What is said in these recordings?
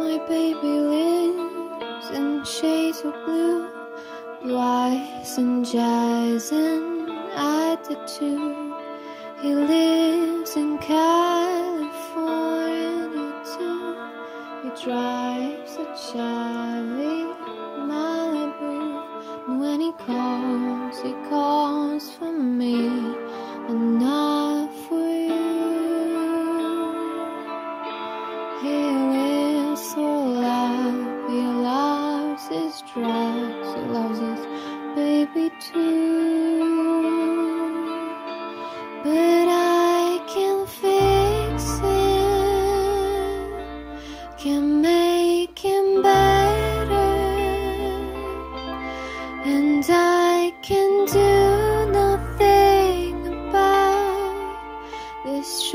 My baby lives in shades of blue, blue eyes and jazz and attitude. He lives in California too. He drives a Chevy Malibu. And when he calls, he calls for me baby too. But I can fix it, can make him better, and I can do nothing about this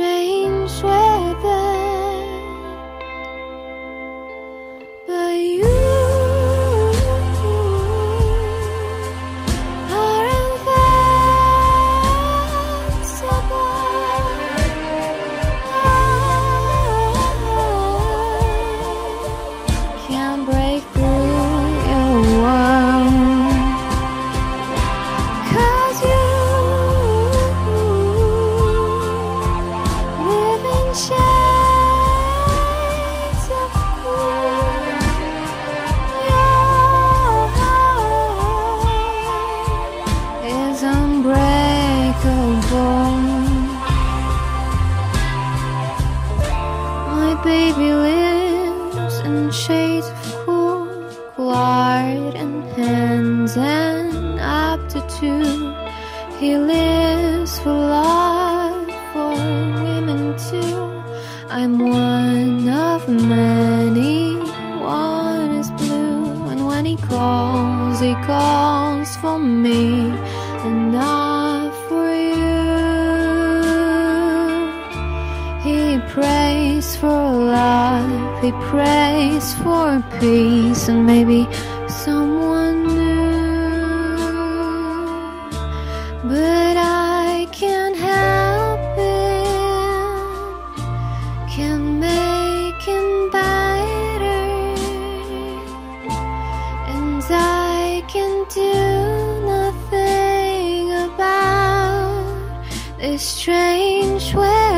baby lives in shades of cool, art and hands and aptitude. He lives for love, for women too. I'm one of many, one is blue. And when he calls, he calls for me and not he prays for peace, and maybe someone new. But I can't help it, can make him better, and I can do nothing about this strange weather.